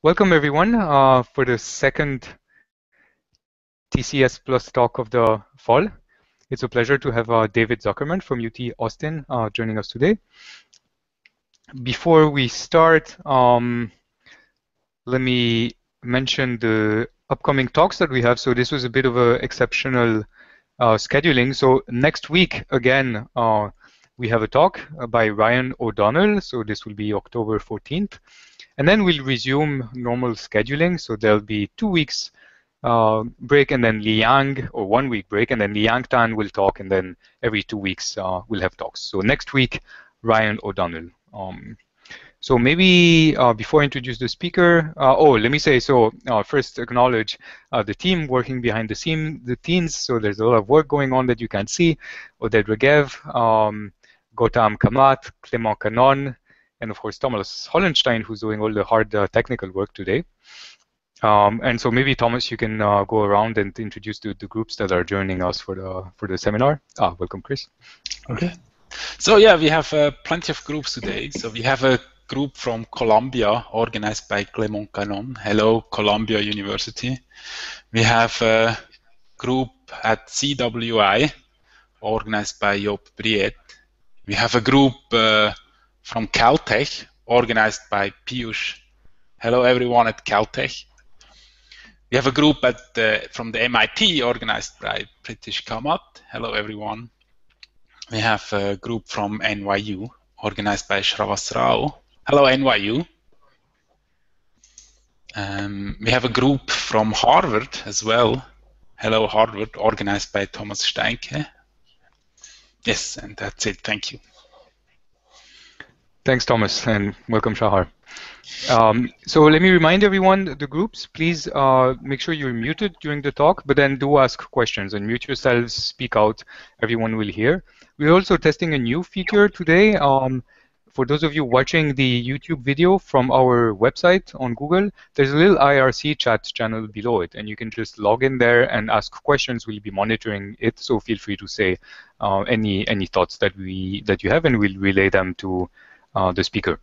Welcome everyone uh, for the second TCS Plus talk of the fall. It's a pleasure to have uh, David Zuckerman from UT Austin uh, joining us today. Before we start, um, let me mention the upcoming talks that we have. So this was a bit of an exceptional uh, scheduling. So next week, again, uh, we have a talk by Ryan O'Donnell. So this will be October 14th. And then we'll resume normal scheduling. So there'll be two weeks uh, break and then Li-Yang, or one week break, and then Li-Yang Tan will talk, and then every two weeks uh, we'll have talks. So next week, Ryan O'Donnell. Um, so maybe uh, before I introduce the speaker, uh, oh, let me say, so uh, first acknowledge uh, the team working behind the scene, the teams. So there's a lot of work going on that you can see. Oded Regev, um, Gautam Kamath, Clément Canonne, and of course Thomas Hollenstein, who's doing all the hard uh, technical work today. Um, and so maybe Thomas, you can uh, go around and introduce the, the, groups that are joining us for the for the seminar. Ah, welcome, Chris. Okay. So yeah, we have uh, plenty of groups today. So we have a group from Columbia organized by Clément Canonne. Hello, Columbia University. We have a group at CWI organized by Jop Briët. We have a group uh, from Caltech, organized by Piyush. Hello, everyone at Caltech. We have a group at the, from the MIT, organized by British Kamath. Hello, everyone. We have a group from NYU, organized by Shravas Rao. Hello, NYU. Um, we have a group from Harvard as well. Hello, Harvard, organized by Thomas Steinke. Yes, and that's it. Thank you. Thanks, Thomas, and welcome, Shahar. Um, so let me remind everyone, the groups, please uh, make sure you're muted during the talk, but then do ask questions and mute yourselves, speak out, everyone will hear. We're also testing a new feature today. Um, for those of you watching the YouTube video from our website on Google, there's a little IRC chat channel below it, and you can just log in there and ask questions. We'll be monitoring it, so feel free to say uh, any any thoughts that we that you have, and we'll relay them to the speaker.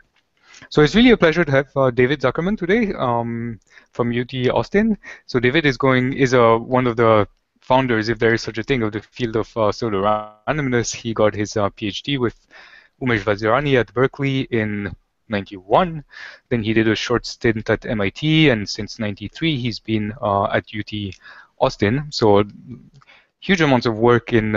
So it's really a pleasure to have uh, David Zuckerman today um, from UT Austin. So David is going is a one of the founders, if there is such a thing, of the field of uh, pseudo randomness. He got his uh, PhD with Umesh Vazirani at Berkeley in 91. Then he did a short stint at MIT, and since 93 he's been uh, at UT Austin. So huge amounts of work in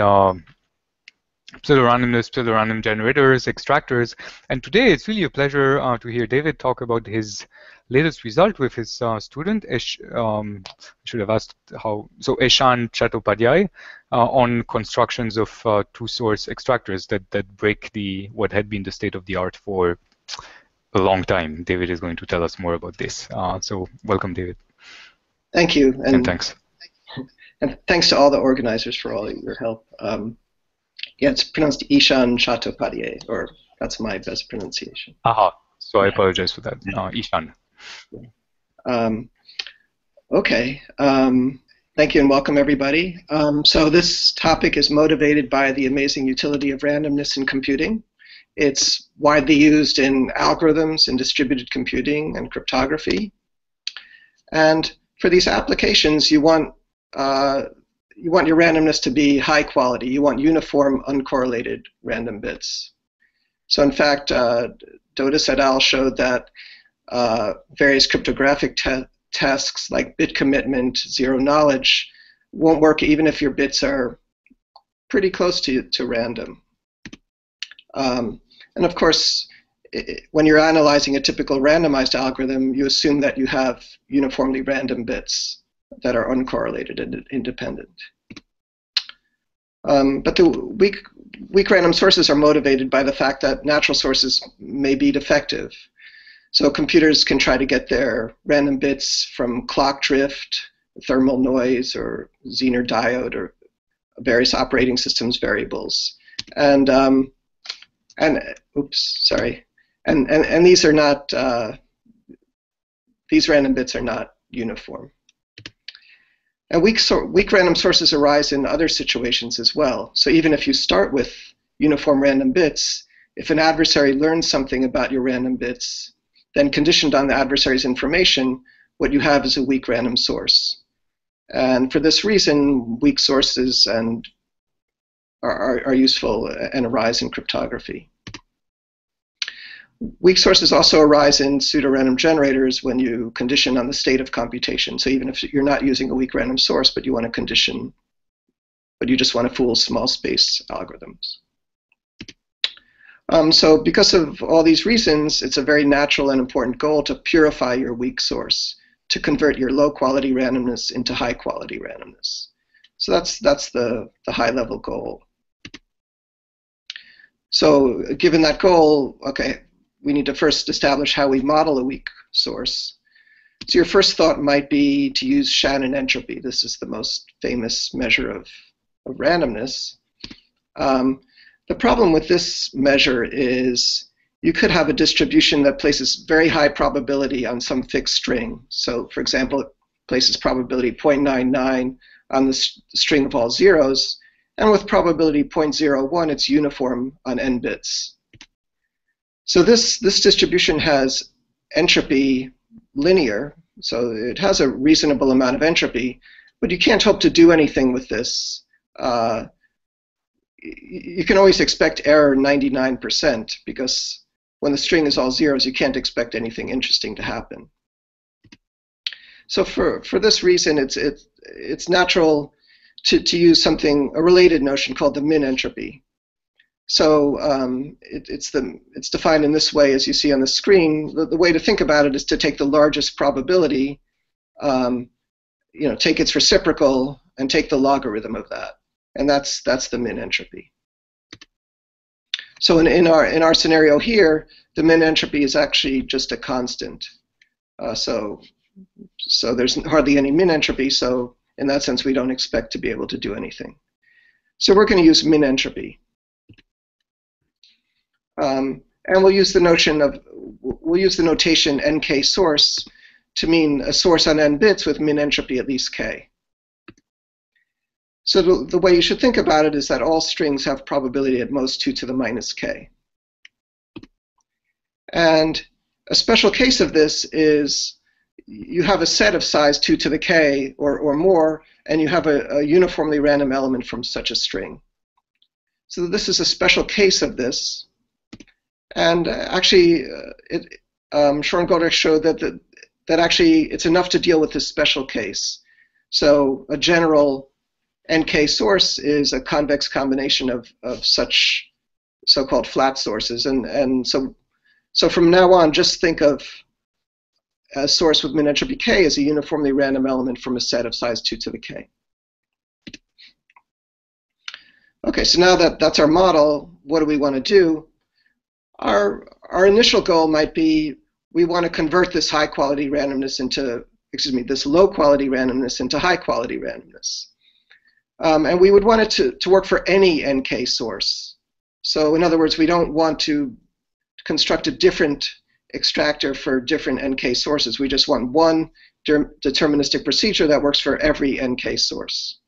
pseudorandomness, pseudorandom generators, extractors. And today it's really a pleasure uh, to hear David talk about his latest result with his uh, student, Esh, um, I should have asked how, so Eshan Chattopadhyay, uh, on constructions of uh, two-source extractors that, that break the what had been the state of the art for a long time. David is going to tell us more about this. Uh, so welcome, David. Thank you. And, and, thanks. And thanks to all the organizers for all your help. Um, yeah, it's pronounced Ishan Chattopadhyay, or that's my best pronunciation. Aha. So I apologize for that. Uh, Ishan. Um, okay. Um, thank you and welcome everybody. Um, so this topic is motivated by the amazing utility of randomness in computing. It's widely used in algorithms in distributed computing and cryptography. And for these applications, you want uh, you want your randomness to be high quality. You want uniform, uncorrelated random bits. So in fact, uh, Dodis et al. showed that uh, various cryptographic tasks like bit commitment, zero knowledge, won't work even if your bits are pretty close to, to random. Um, and of course, it, when you're analyzing a typical randomized algorithm, you assume that you have uniformly random bits that are uncorrelated and independent. Um, but the weak, weak random sources are motivated by the fact that natural sources may be defective. So computers can try to get their random bits from clock drift, thermal noise, or Zener diode, or various operating systems variables. And um, and oops, sorry. And and, and these are not uh, these random bits are not uniform. And weak, weak random sources arise in other situations as well. So even if you start with uniform random bits, if an adversary learns something about your random bits, then conditioned on the adversary's information, what you have is a weak random source. And for this reason, weak sources and are, are, are useful and arise in cryptography. Weak sources also arise in pseudorandom generators when you condition on the state of computation. So even if you're not using a weak random source, but you want to condition, but you just want to fool small space algorithms. Um, so because of all these reasons, it's a very natural and important goal to purify your weak source, to convert your low quality randomness into high quality randomness. So that's, that's the, the high level goal. So given that goal, okay, we need to first establish how we model a weak source. So your first thought might be to use Shannon entropy. This is the most famous measure of, of randomness. Um, the problem with this measure is you could have a distribution that places very high probability on some fixed string. So for example, it places probability 0.99 on the string of all zeros, and with probability 0.01, it's uniform on n bits. So this, this distribution has entropy linear, so it has a reasonable amount of entropy, but you can't hope to do anything with this. Uh, you can always expect error 99% because when the string is all zeros, you can't expect anything interesting to happen. So for, for this reason, it's, it, it's natural to, to use something, a related notion called the min entropy. So um, it, it's, the, it's defined in this way, as you see on the screen. The, the way to think about it is to take the largest probability, um, you know, take its reciprocal, and take the logarithm of that. And that's, that's the min entropy. So in, in, our, in our scenario here, the min entropy is actually just a constant. Uh, so, so there's hardly any min entropy, so in that sense, we don't expect to be able to do anything. So we're going to use min entropy. Um, and we'll use the notion of, we'll use the notation nk source to mean a source on n bits with min entropy at least k. So the, the way you should think about it is that all strings have probability at most 2 to the minus k. And a special case of this is you have a set of size 2 to the k or, or more, and you have a, a uniformly random element from such a string. So this is a special case of this. And actually, uh, it, um, Chor and Goldreich showed that, the, that actually it's enough to deal with this special case. So a general NK source is a convex combination of, of such so-called flat sources. And, and so, so from now on, just think of a source with min entropy k as a uniformly random element from a set of size 2 to the k. Okay, so now that that's our model, what do we want to do? Our, our initial goal might be we want to convert this high quality randomness into, excuse me, this low quality randomness into high quality randomness. Um, and we would want it to, to work for any NK source. So in other words, we don't want to construct a different extractor for different NK sources. We just want one deterministic procedure that works for every NK source.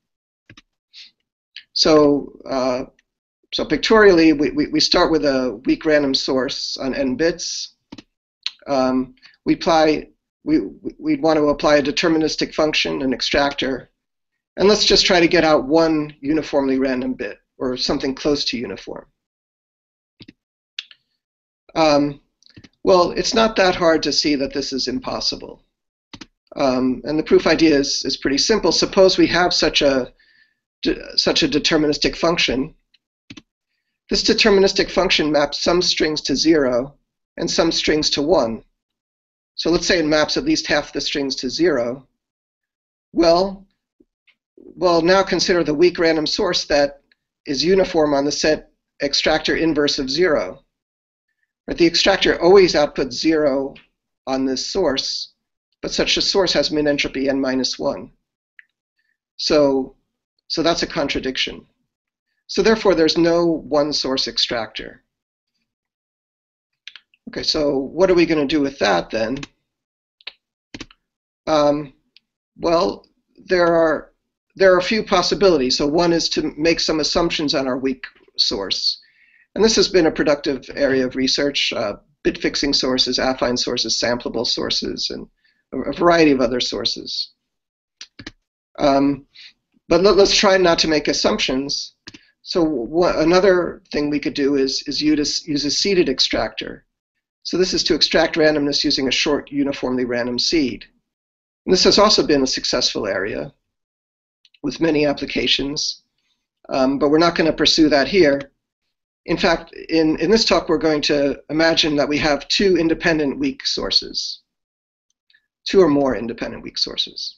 So uh, so pictorially, we, we, we, start with a weak random source on n bits. Um, we apply we we'd want to apply a deterministic function, an extractor, and let's just try to get out one uniformly random bit or something close to uniform. Um, well, it's not that hard to see that this is impossible. Um, and the proof idea is, is pretty simple. Suppose we have such a such a deterministic function this deterministic function maps some strings to 0 and some strings to 1. So let's say it maps at least half the strings to 0. Well, well, now consider the weak random source that is uniform on the set extractor inverse of 0. But the extractor always outputs 0 on this source, but such a source has min entropy n minus 1. So, so that's a contradiction. So therefore, there's no one source extractor. Okay, so what are we going to do with that then? Um, well, there are there are a few possibilities. So one is to make some assumptions on our weak source. And this has been a productive area of research. Uh, bit fixing sources, affine sources, samplable sources, and a variety of other sources. Um, but let, us try not to make assumptions. So what, another thing we could do is, is use, a seeded extractor. So this is to extract randomness using a short uniformly random seed. And this has also been a successful area with many applications, um, but we're not going to pursue that here. In fact, in, in this talk, we're going to imagine that we have two independent weak sources, two or more independent weak sources.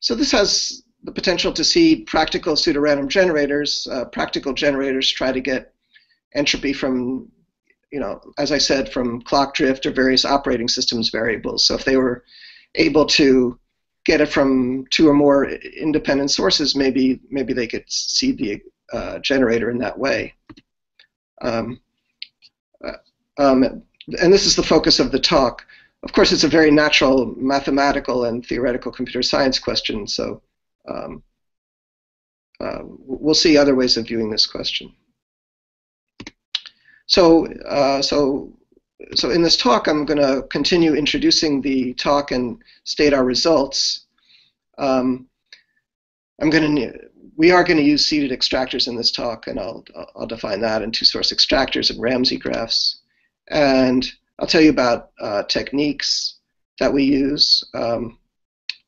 So this has the potential to see practical pseudorandom generators. Uh, practical generators try to get entropy from, you know, as I said, from clock drift or various operating systems variables. So if they were able to get it from two or more independent sources, maybe maybe they could see the uh, generator in that way. Um, uh, um, and this is the focus of the talk. Of course, it's a very natural mathematical and theoretical computer science question, so um, uh, we'll see other ways of viewing this question. So, uh, so, so in this talk, I'm going to continue introducing the talk and state our results. Um, I'm going to we are going to use seeded extractors in this talk, and I'll, I'll define that in two-source extractors and Ramsey graphs. And I'll tell you about uh, techniques that we use. Um,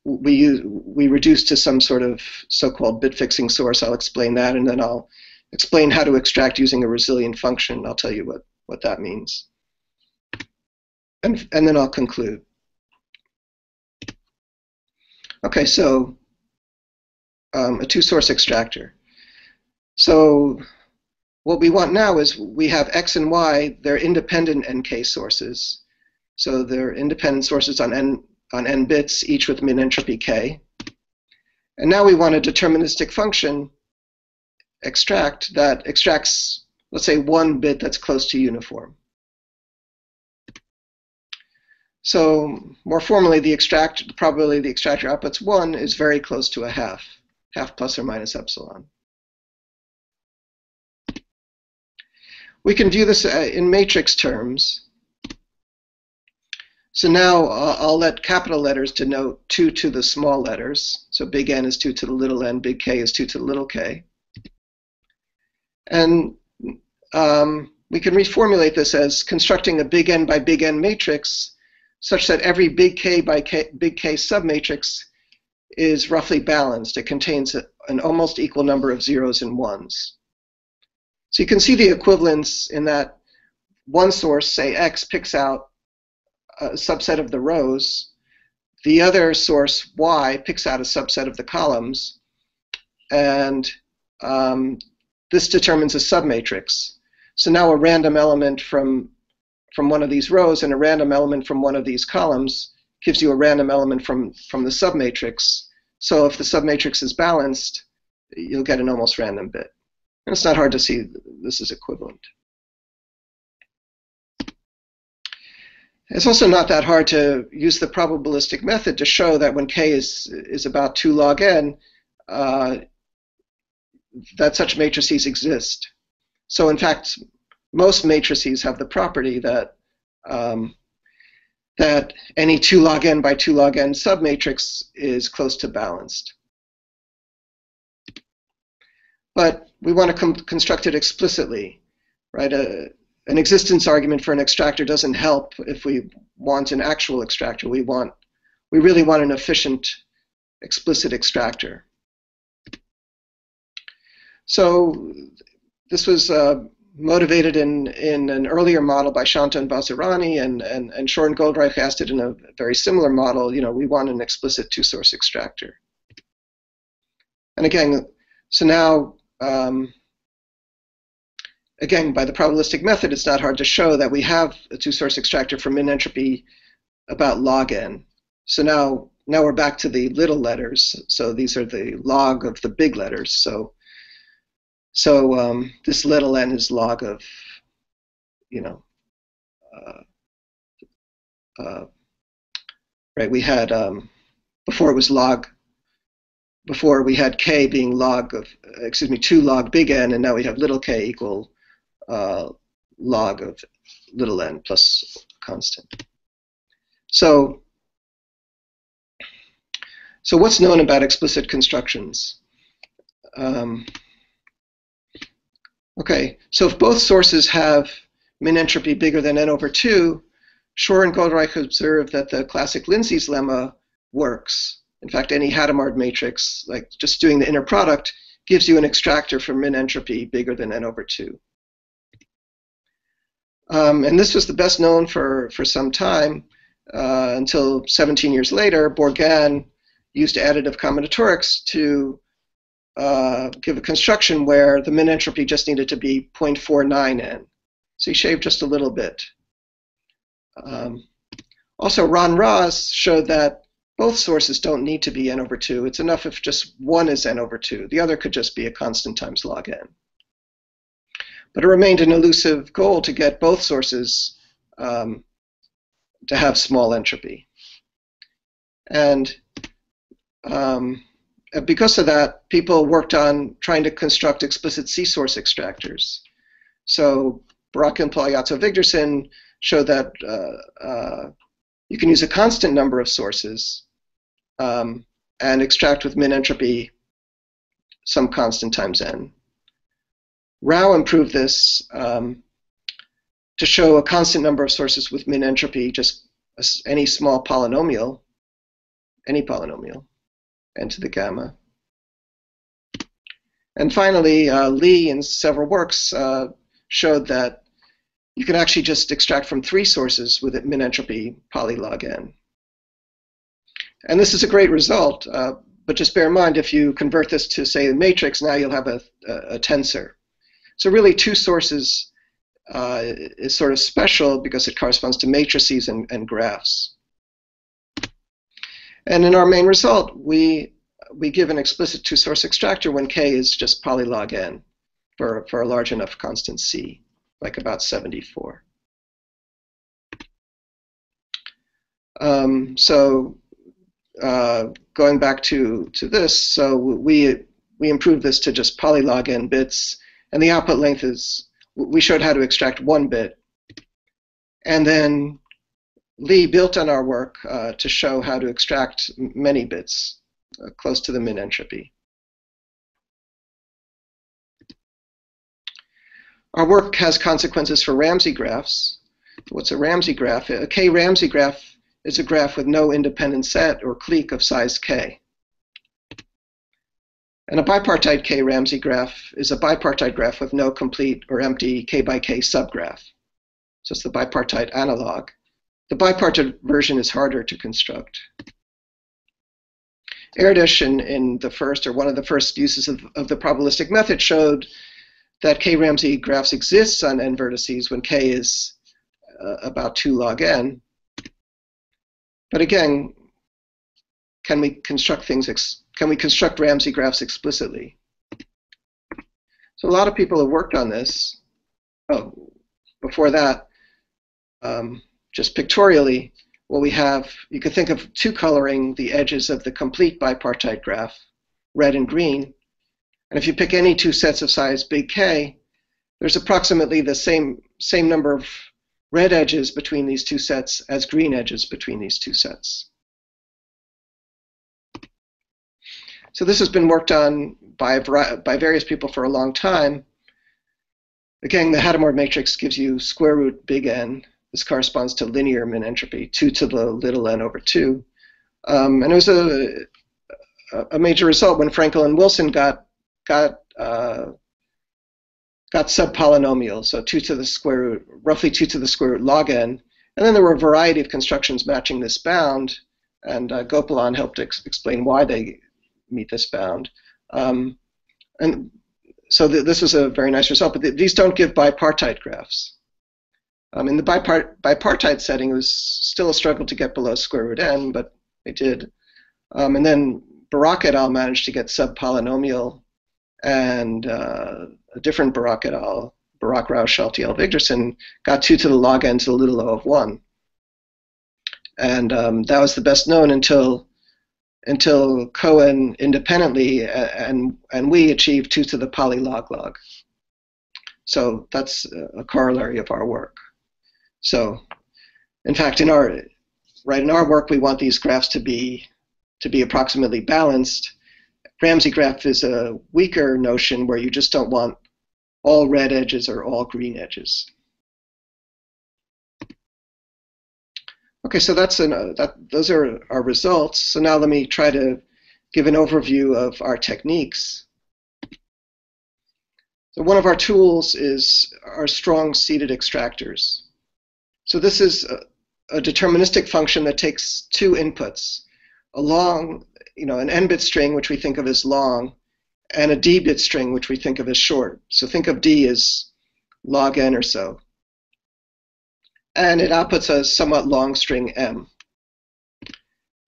we use we reduce to some sort of so-called bit fixing source. I'll explain that, and then I'll explain how to extract using a resilient function. I'll tell you what, what that means. And, and then I'll conclude. Okay, so um, a two-source extractor. So what we want now is we have x and y, they're independent nk sources. So they're independent sources on n, on n bits, each with min entropy k. And now we want a deterministic function extract that extracts, let's say, one bit that's close to uniform. So more formally, the extract the probability the extractor outputs one is very close to a half half plus or minus epsilon. We can view this uh, in matrix terms. So now uh, I'll let capital letters denote 2 to the small letters. So big N is 2 to the little n, big K is 2 to the little k. And um, we can reformulate this as constructing a big N by big N matrix such that every big K by K, big K submatrix is roughly balanced. It contains a, an almost equal number of zeros and ones. So you can see the equivalence in that one source, say x, picks out a subset of the rows. The other source, y, picks out a subset of the columns. And um, this determines a submatrix. So now a random element from, from one of these rows and a random element from one of these columns gives you a random element from, from the submatrix. So if the submatrix is balanced, you'll get an almost random bit. And it's not hard to see this is equivalent. It's also not that hard to use the probabilistic method to show that when k is, is about 2 log n, uh, that such matrices exist. So in fact, most matrices have the property that um, that any 2 log n by 2 log n submatrix is close to balanced. But we want to construct it explicitly, right? A, an existence argument for an extractor doesn't help if we want an actual extractor. We want, we really want an efficient, explicit extractor. So this was uh, motivated in, in an earlier model by Santha and Vazirani, and, and, and Chor and Goldreich asked it in a very similar model. You know, we want an explicit two-source extractor. And again, so now, um, again, by the probabilistic method, it's not hard to show that we have a two-source extractor for min entropy about log n. So now, now we're back to the little letters. So these are the log of the big letters. So so um, this little n is log of, you know, uh, uh, right? We had um, before it was log. Before we had k being log of, excuse me, two log big N, and now we have little k equal uh, log of little n plus constant. So, so what's known about explicit constructions? Um, okay, so if both sources have min entropy bigger than n over 2, Chor and Goldreich observed that the classic Lindsey's lemma works. In fact, any Hadamard matrix, like just doing the inner product, gives you an extractor for min entropy bigger than n over 2. Um, and this was the best known for, for some time uh, until 17 years later, Bourgain used additive combinatorics to uh, give a construction where the min entropy just needed to be 0.49 n. So he shaved just a little bit. Um, also, Ran Raz showed that both sources don't need to be n over 2. It's enough if just one is n over 2. The other could just be a constant times log n. But it remained an elusive goal to get both sources um, to have small entropy. And um, because of that, people worked on trying to construct explicit C-source extractors. So Barak Impagliazzo Wigderson showed that uh, uh, you can use a constant number of sources um, and extract with min entropy some constant times n. Rao improved this um, to show a constant number of sources with min entropy, just any small polynomial, any polynomial, n to the gamma. And finally, uh, Li, in several works, uh, showed that you can actually just extract from three sources with min entropy polylog n. And this is a great result, uh, but just bear in mind if you convert this to, say, a matrix, now you'll have a, a, a tensor. So really two sources uh, is sort of special because it corresponds to matrices and, and graphs. And in our main result, we, we give an explicit two-source extractor when k is just polylog n for, for a large enough constant c, like about 74. Um, so uh, going back to, to this, so we, we improved this to just polylog n bits, and the output length is, we showed how to extract one bit. And then Li built on our work uh, to show how to extract many bits uh, close to the min entropy. Our work has consequences for Ramsey graphs. What's a Ramsey graph? A K-Ramsey graph is a graph with no independent set or clique of size k. And a bipartite K-Ramsey graph is a bipartite graph with no complete or empty k by k subgraph. So it's the bipartite analog. The bipartite version is harder to construct. Erdős in, in the first, or one of the first uses of, of the probabilistic method showed that K-Ramsey graphs exists on n vertices when k is uh, about 2 log n. But again, can we construct things, can we construct Ramsey graphs explicitly? So a lot of people have worked on this. Oh, before that, um, just pictorially, what we have, you can think of two coloring the edges of the complete bipartite graph, red and green. And if you pick any two sets of size big K, there's approximately the same, same number of red edges between these two sets as green edges between these two sets. So this has been worked on by, by various people for a long time. Again, the Hadamard matrix gives you square root big N. This corresponds to linear min entropy, 2 to the little n over 2. Um, and it was a, a major result when Frankl and Wilson got, got uh, got subpolynomials, so 2 to the square root, roughly 2 to the square root log n. And then there were a variety of constructions matching this bound, and uh, Gopalan helped ex explain why they meet this bound. Um, and so th this was a very nice result, but th these don't give bipartite graphs. Um, in the bipart bipartite setting, it was still a struggle to get below square root n, but they did. Um, and then Barak et al. managed to get subpolynomial and uh, a different Barak et al., Barak, Rao, Shaltiel, Wigderson, got 2 to the log n to the little o of 1. And um, that was the best known until until Cohen independently uh, and, and we achieved 2 to the poly log log. So that's a corollary of our work. So, in fact, in our right in our work, we want these graphs to be to be approximately balanced. Ramsey graph is a weaker notion where you just don't want all red edges or all green edges. Okay, so that's an, uh, that, those are our results. So now let me try to give an overview of our techniques. So one of our tools is our strong seeded extractors. So this is a, a deterministic function that takes two inputs, a long, you know, an n-bit string, which we think of as long, and a d-bit string, which we think of as short. So think of d as log n or so and it outputs a somewhat long string m.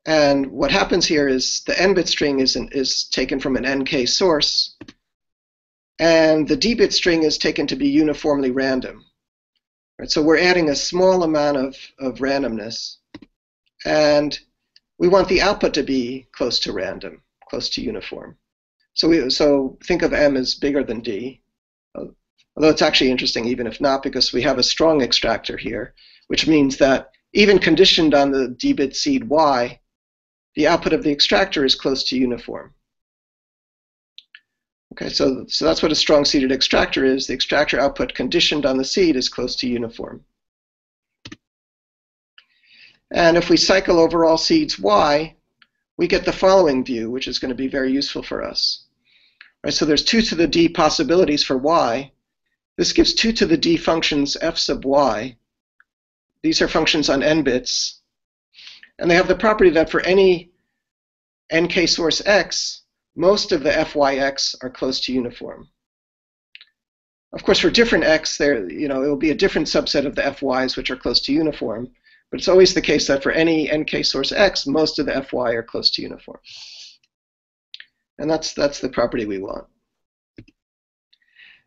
And what happens here is the n-bit string is, an, is taken from an nk source, and the d-bit string is taken to be uniformly random. Right, so we're adding a small amount of, of randomness, and we want the output to be close to random, close to uniform. So we so think of m as bigger than d, Although it's actually interesting even if not, because we have a strong extractor here, which means that even conditioned on the d-bit seed y, the output of the extractor is close to uniform. Okay, so, so that's what a strong seeded extractor is. The extractor output conditioned on the seed is close to uniform. And if we cycle over all seeds y, we get the following view, which is going to be very useful for us. Right, so there's 2 to the d possibilities for y, this gives 2 to the d functions f sub y. These are functions on n bits. And they have the property that for any nk source x, most of the fyx are close to uniform. Of course, for different x, there you know it will be a different subset of the fy's which are close to uniform. But it's always the case that for any nk source x, most of the fy are close to uniform. And that's that's the property we want.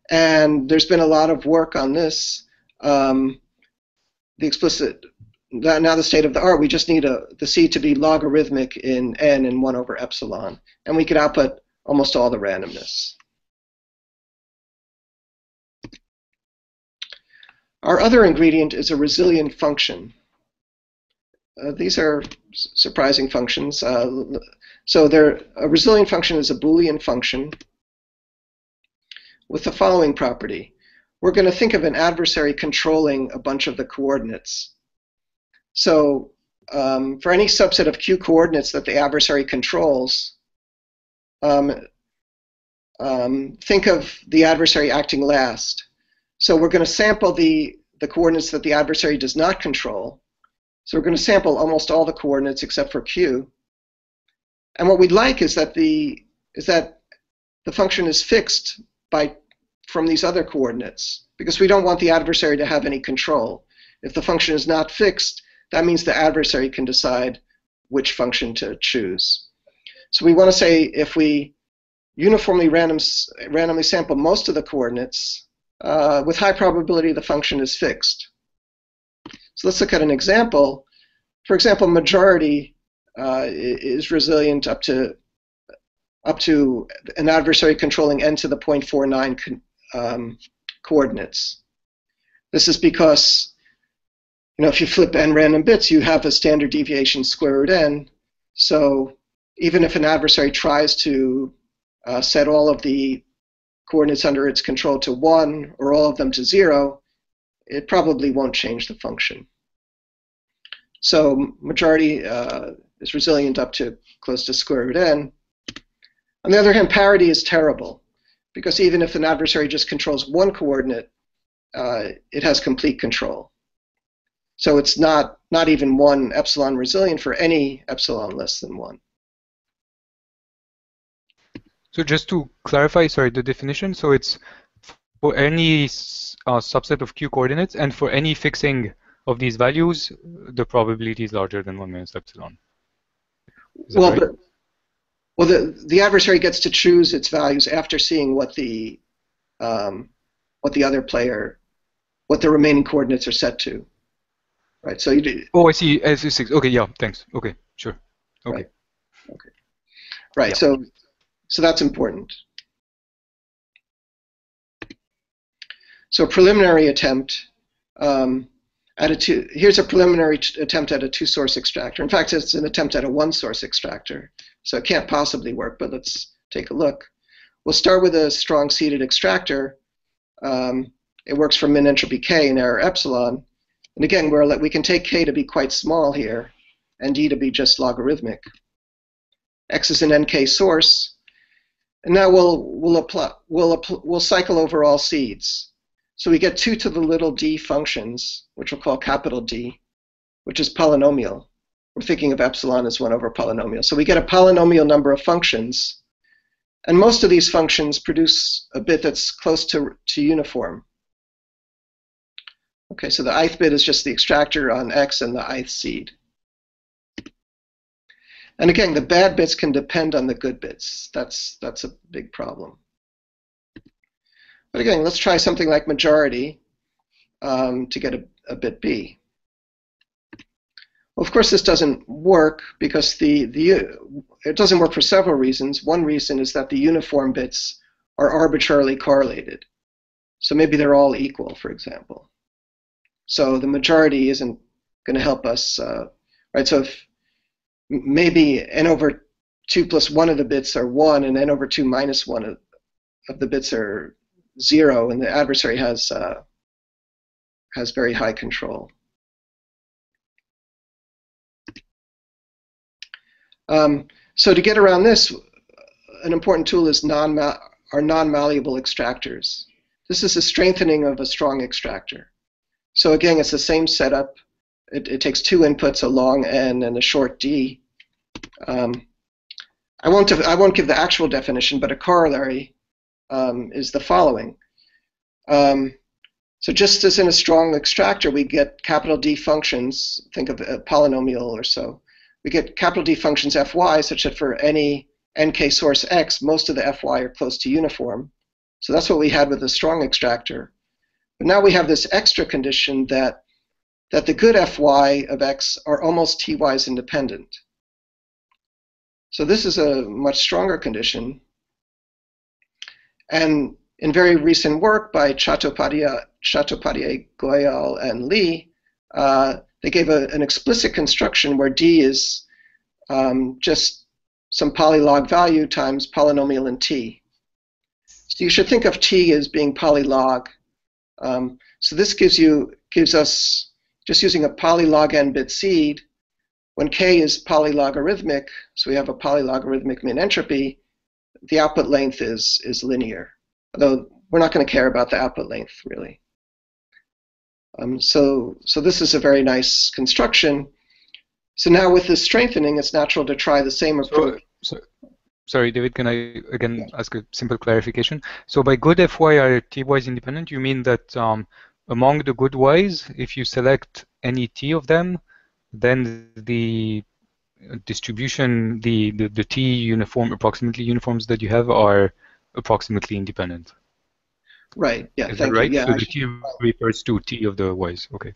And there's been a lot of work on this. Um, the explicit now the state of the art, we just need a, the c to be logarithmic in n and 1 over epsilon. And we could output almost all the randomness. Our other ingredient is a resilient function. Uh, these are surprising functions. Uh, so a resilient function is a Boolean function with the following property. We're going to think of an adversary controlling a bunch of the coordinates. So um, for any subset of q coordinates that the adversary controls, um, um, think of the adversary acting last. So we're going to sample the, the coordinates that the adversary does not control. So we're going to sample almost all the coordinates except for q. And what we'd like is that the is that the function is fixed by from these other coordinates because we don't want the adversary to have any control. If the function is not fixed, that means the adversary can decide which function to choose. So we want to say if we uniformly random, randomly sample most of the coordinates, uh, with high probability the function is fixed. So let's look at an example. For example, majority uh, is resilient up to up to an adversary controlling n to the 0.49 um, coordinates. This is because, you know, if you flip n random bits, you have a standard deviation square root n. So even if an adversary tries to uh, set all of the coordinates under its control to 1 or all of them to 0, it probably won't change the function. So majority uh, is resilient up to close to square root n. On the other hand, parity is terrible because even if an adversary just controls one coordinate, uh, it has complete control. So it's not, not even one epsilon resilient for any epsilon less than one. So just to clarify, sorry, the definition, so it's for any uh, subset of q coordinates and for any fixing of these values, the probability is larger than 1 minus epsilon. Well, right? Well, the, the adversary gets to choose its values after seeing what the um, what the other player, what the remaining coordinates are set to. Right. So you do. Oh, I see. S six. Okay. Yeah. Thanks. Okay. Sure. Okay. Right. Okay. Right. Yeah. So, so that's important. So a preliminary attempt. Um, at a two, here's a preliminary attempt at a two-source extractor. In fact, it's an attempt at a one-source extractor, so it can't possibly work, but let's take a look. We'll start with a strong seeded extractor. Um, it works for min entropy k and error epsilon. And again, we're, we can take k to be quite small here, and d to be just logarithmic. x is an nk source, and now we'll we'll apply we'll we'll cycle over all seeds. So we get two to the little d functions, which we'll call capital D, which is polynomial. We're thinking of epsilon as 1 over polynomial. So we get a polynomial number of functions, and most of these functions produce a bit that's close to, to uniform. Okay, so the ith bit is just the extractor on x and the ith seed. And again, the bad bits can depend on the good bits. That's, that's a big problem. But again, let's try something like majority um, to get a, a bit B. Of course, this doesn't work because the, the it doesn't work for several reasons. One reason is that the uniform bits are arbitrarily correlated. So maybe they're all equal, for example. So the majority isn't going to help us, uh, right? So if maybe n over 2 plus 1 of the bits are 1 and n over 2 minus 1 of, of the bits are zero, and the adversary has uh, has very high control. Um, so to get around this, an important tool is non are non-malleable extractors. This is a strengthening of a strong extractor. So again, it's the same setup. It, it takes two inputs, a long n and a short d. Um, I won't I won't give the actual definition, but a corollary um, is the following. Um, so just as in a strong extractor, we get capital D functions, think of a polynomial or so, we get capital D functions fy such that for any nk source x, most of the fy are close to uniform. So that's what we had with the strong extractor. But now we have this extra condition that, that the good fy of x are almost t-wise independent. So this is a much stronger condition. And in very recent work by Chattopadhyay, Goyal, and Li, uh, they gave a, an explicit construction where D is um, just some polylog value times polynomial in T. So you should think of T as being polylog. Um, so this gives you gives us just using a polylog n bit seed. When k is polylogarithmic, so we have a polylogarithmic min entropy, the output length is, is linear, although we're not going to care about the output length really. Um, so, so this is a very nice construction. So now with this strengthening, it's natural to try the same approach. So, so, sorry, David, can I again ask a simple clarification? So by good fy are t-wise independent, you mean that um, among the good y's, if you select any t of them, then the distribution, the, the, the T uniform, approximately uniforms that you have are approximately independent. Right, yeah, Is thank that right? you. Yeah, so I the T refers to T of the Y's, okay.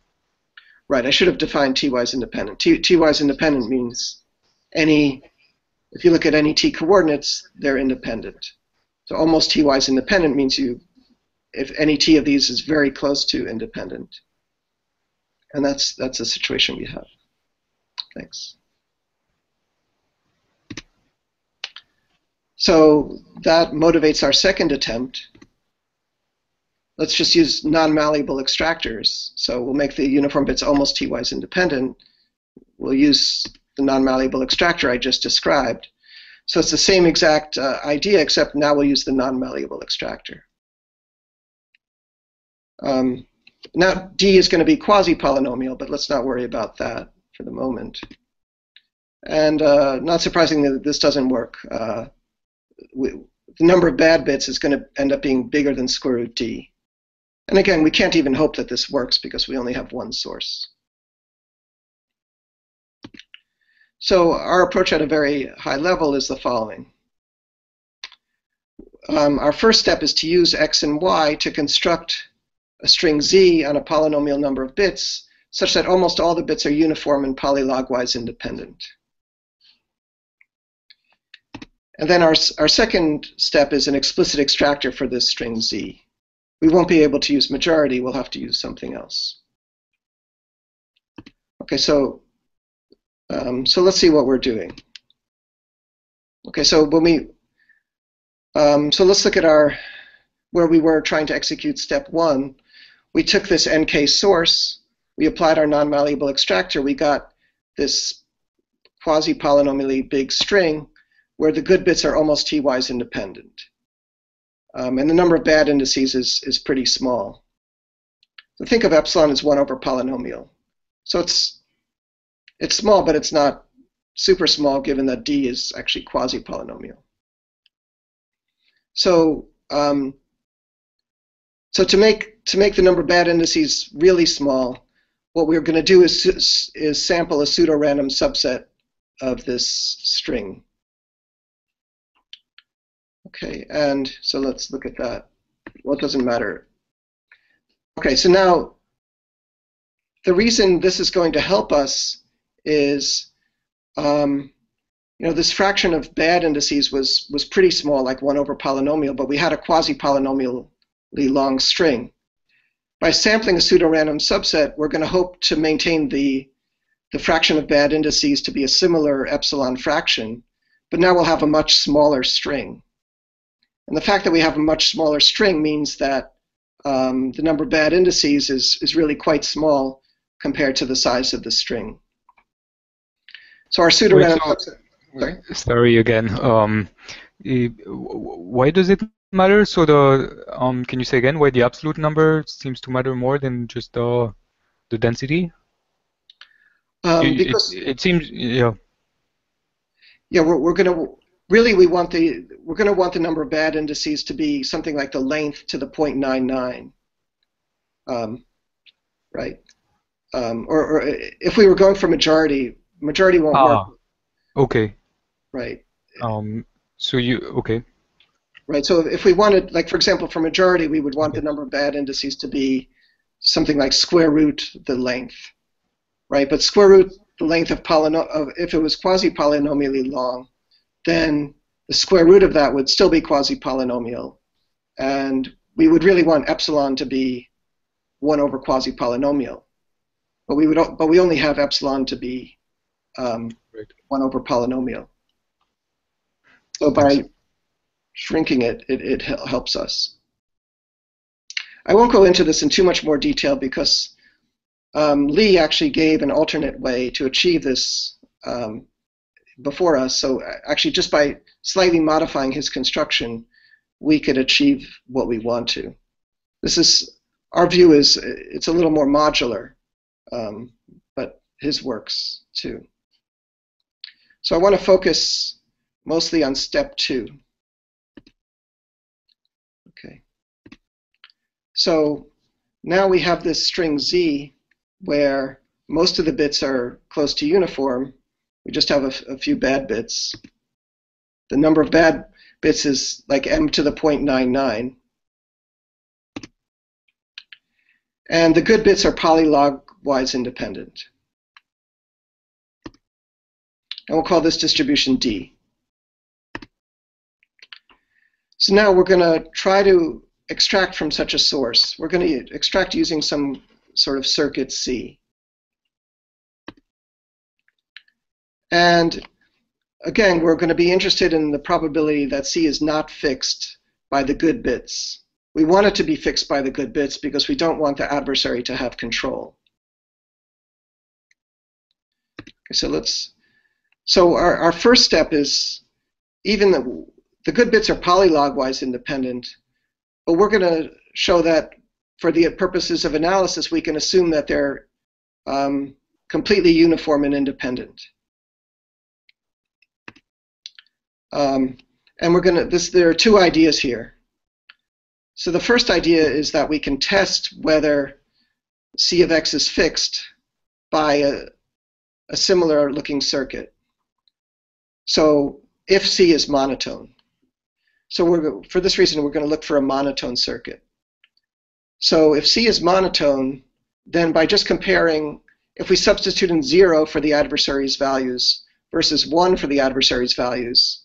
Right, I should have defined T-wise independent. T, T-wise independent means any, if you look at any T coordinates, they're independent. So almost T-wise independent means you, if any T of these is very close to independent. And that's, that's the situation we have. Thanks. So that motivates our second attempt. Let's just use non-malleable extractors. So we'll make the uniform bits almost T-wise independent. We'll use the non-malleable extractor I just described. So it's the same exact uh, idea, except now we'll use the non-malleable extractor. Um, now D is going to be quasi-polynomial, but let's not worry about that for the moment. And uh, not surprisingly, this doesn't work. Uh, we, the number of bad bits is going to end up being bigger than square root d. And again, we can't even hope that this works because we only have one source. So our approach at a very high level is the following. Um, our first step is to use x and y to construct a string z on a polynomial number of bits such that almost all the bits are uniform and polylog-wise independent. And then our, our second step is an explicit extractor for this string z. We won't be able to use majority, we'll have to use something else. Okay, so um, so let's see what we're doing. Okay, so when we um, so let's look at our where we were trying to execute step one. We took this nk source, we applied our non-malleable extractor, we got this quasi-polynomially big string where the good bits are almost t-wise independent. Um, and the number of bad indices is, is pretty small. So think of epsilon as 1 over polynomial. So it's, it's small, but it's not super small given that d is actually quasi-polynomial. So, um, so to make, to make the number of bad indices really small, what we're going to do is, is sample a pseudo-random subset of this string. Okay, and so let's look at that. Well, it doesn't matter. Okay, so now the reason this is going to help us is, um, you know, this fraction of bad indices was was pretty small, like one over polynomial, but we had a quasi-polynomially long string. By sampling a pseudo-random subset, we're going to hope to maintain the the fraction of bad indices to be a similar epsilon fraction, but now we'll have a much smaller string. And the fact that we have a much smaller string means that um, the number of bad indices is, is really quite small compared to the size of the string. So our pseudo-random Sorry. sorry again. Um, why does it matter? So the um, can you say again why the absolute number seems to matter more than just the the density? Um, because it, it, seems yeah. Yeah, we're, we're going to really we want the we're going to want the number of bad indices to be something like the length to the 0.99 um, right? Um, or, or, if we were going for majority majority won't ah, work okay. Right. Um, so you okay. Right so if we wanted like for example for majority we would want okay. the number of bad indices to be something like square root the length. Right but square root the length of polynomial if it was quasi polynomially long then the square root of that would still be quasi-polynomial. And we would really want epsilon to be 1 over quasi-polynomial. But we, would, but we only have epsilon to be um, right. 1 over polynomial. So by shrinking it, it, it helps us. I won't go into this in too much more detail because um, Li actually gave an alternate way to achieve this um, before us. So actually, just by slightly modifying his construction, we could achieve what we want to. This is our view is it's a little more modular, um, but his works too. So I want to focus mostly on step two. Okay. So now we have this string z where most of the bits are close to uniform, we just have a, a few bad bits. The number of bad bits is like m to the 0.99. And the good bits are polylog-wise independent. And we'll call this distribution D. So now we're going to try to extract from such a source. We're going to extract using some sort of circuit C. And again, we're going to be interested in the probability that C is not fixed by the good bits. We want it to be fixed by the good bits because we don't want the adversary to have control. Okay, so let's. So our, our first step is even the, the good bits are polylog-wise independent, but we're going to show that for the purposes of analysis, we can assume that they're um, completely uniform and independent. Um, and we're going to, this, there are two ideas here. So the first idea is that we can test whether C of x is fixed by a, a similar looking circuit. So if C is monotone. So for this reason, we're going to look for a monotone circuit. So if C is monotone, then by just comparing, if we substitute in 0 for the adversary's values versus 1 for the adversary's values,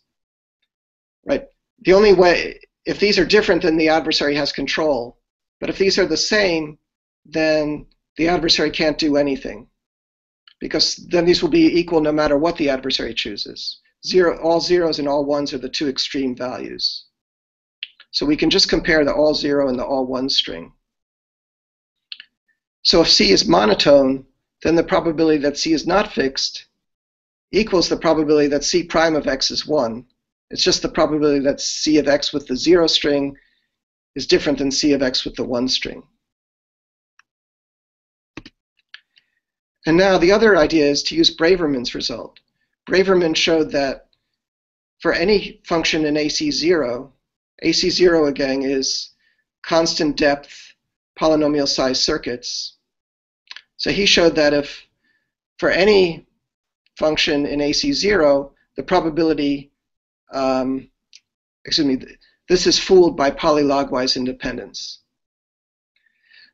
right? The only way, if these are different, then the adversary has control. But if these are the same, then the adversary can't do anything. because then these will be equal no matter what the adversary chooses. Zero, all zeros and all ones are the two extreme values. So we can just compare the all zero and the all one string. So if C is monotone, then the probability that C is not fixed equals the probability that C prime of x is 1. It's just the probability that C of x with the 0 string is different than C of x with the 1 string. And now the other idea is to use Braverman's result. Braverman showed that for any function in AC0, AC0 again is constant depth polynomial size circuits. So he showed that if for any function in AC0, the probability, um, excuse me, this is fooled by polylogwise independence.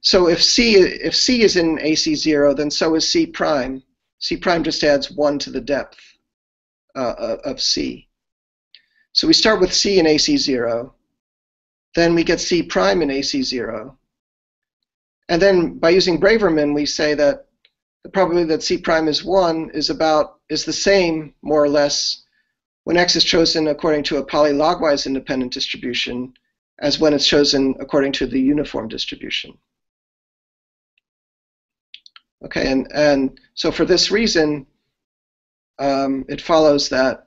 So if C, if C is in AC0, then so is C prime. C prime just adds 1 to the depth uh, of C. So we start with C in AC0. Then we get C prime in AC0. And then by using Braverman, we say that the probability that C prime is 1 is about is the same, more or less, when X is chosen according to a polylogwise independent distribution as when it's chosen according to the uniform distribution. Okay, and, and so for this reason, um, it follows that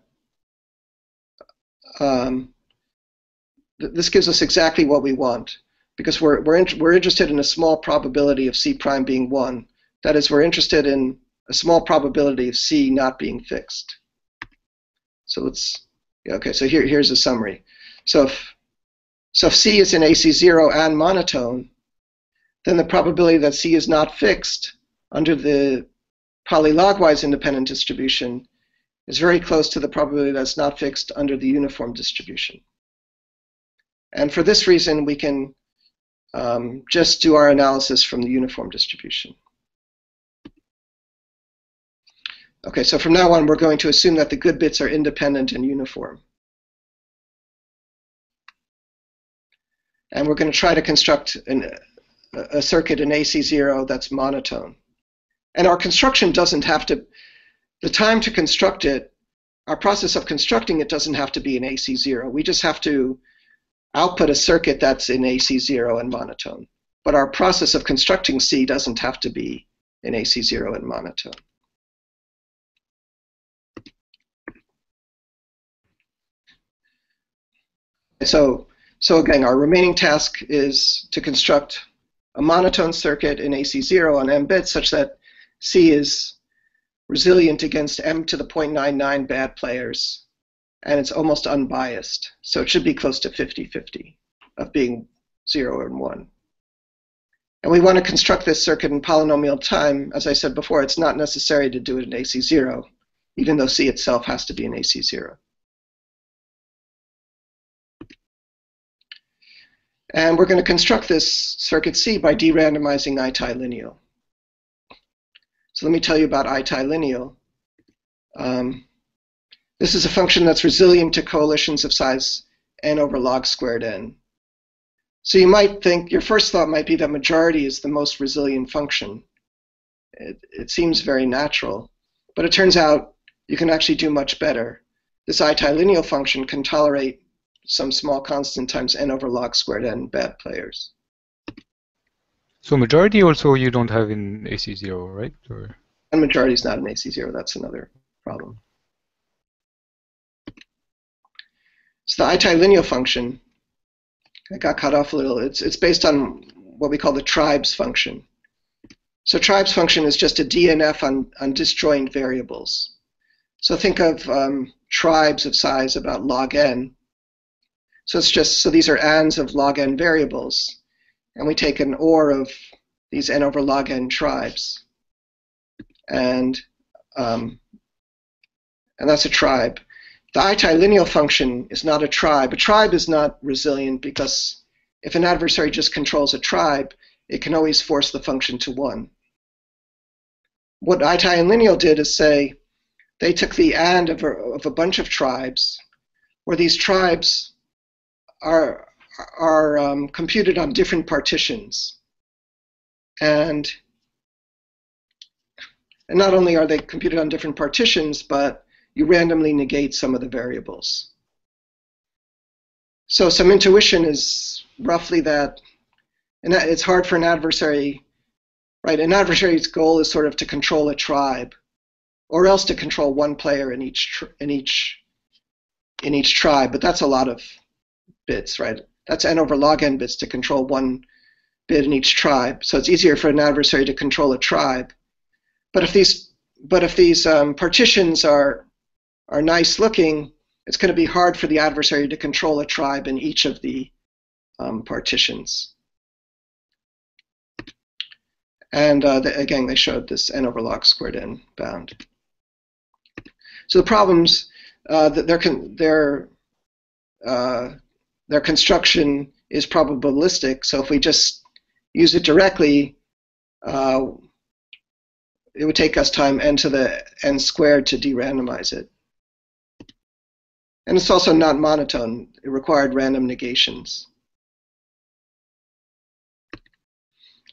um, th this gives us exactly what we want because we're, we're, in, we're interested in a small probability of C prime being 1. That is, we're interested in a small probability of C not being fixed. So let's, okay, so here, here's a summary. So if, so if C is in AC0 and monotone, then the probability that C is not fixed under the polylogwise independent distribution is very close to the probability that's not fixed under the uniform distribution. And for this reason, we can um, just do our analysis from the uniform distribution. Okay, so from now on, we're going to assume that the good bits are independent and uniform. And we're going to try to construct an, a circuit in AC0 that's monotone. And our construction doesn't have to, the time to construct it, our process of constructing it doesn't have to be in AC0. We just have to output a circuit that's in AC0 and monotone. But our process of constructing C doesn't have to be in AC0 and monotone. So, so again, our remaining task is to construct a monotone circuit in AC0 on m bits such that C is resilient against m to the 0.99 bad players, and it's almost unbiased. So it should be close to 50-50 of being 0 and 1. And we want to construct this circuit in polynomial time. As I said before, it's not necessary to do it in AC0, even though C itself has to be in AC0. And we're going to construct this circuit C by de-randomizing Ajtai-Linial. So let me tell you about Ajtai-Linial. Um, this is a function that's resilient to coalitions of size n over log squared n. So you might think, your first thought might be that majority is the most resilient function. It, it seems very natural, but it turns out you can actually do much better. This Ajtai-Linial function can tolerate some small constant times n over log squared n bad players. So majority also you don't have in AC0, right? Or... And majority is not in AC0. That's another problem. So the Ajtai-Linial function, I got cut off a little. It's, it's based on what we call the tribes function. So tribes function is just a DNF on, on disjoint variables. So think of um, tribes of size about log n. So it's just, so these are ands of log n variables and we take an OR of these n over log n tribes, and um, and that's a tribe. The Ajtai-Linial function is not a tribe. A tribe is not resilient because if an adversary just controls a tribe, it can always force the function to one. What Ajtai-Linial did is say they took the and of a, of a bunch of tribes, where these tribes are are um, computed on different partitions. And And not only are they computed on different partitions, but you randomly negate some of the variables. So some intuition is roughly that, and it's hard for an adversary, right? An adversary's goal is sort of to control a tribe, or else to control one player in each in each in each tribe. But that's a lot of bits, right? That's n over log n bits to control one bit in each tribe. So it's easier for an adversary to control a tribe. But if these but if these um, partitions are are nice looking, it's going to be hard for the adversary to control a tribe in each of the um, partitions. And uh, the, again, they showed this n over log squared n bound. So the problems, uh, their, their, uh, their construction is probabilistic. So if we just use it directly, uh, it would take us time n to the n squared to de-randomize it. And it's also not monotone. It required random negations.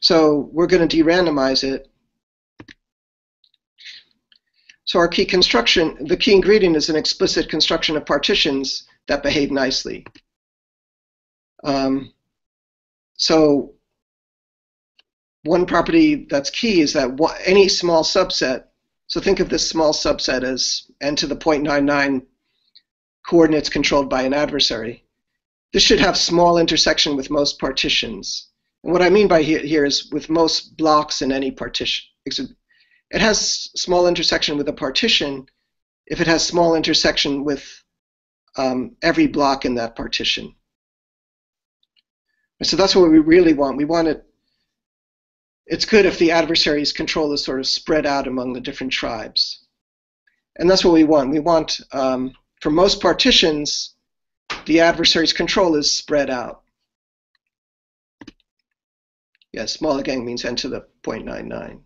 So we're going to de-randomize it. So our key construction, the key ingredient is an explicit construction of partitions that behave nicely. Um, so one property that's key is that any small subset, so think of this small subset as n to the 0.99 coordinates controlled by an adversary. This should have small intersection with most partitions. And what I mean by here is with most blocks in any partition. It has small intersection with a partition if it has small intersection with um, every block in that partition. So that's what we really want. We want it. It's good if the adversary's control is sort of spread out among the different tribes, and that's what we want. We want um, for most partitions, the adversary's control is spread out. Yes, small again means n to the 0.99.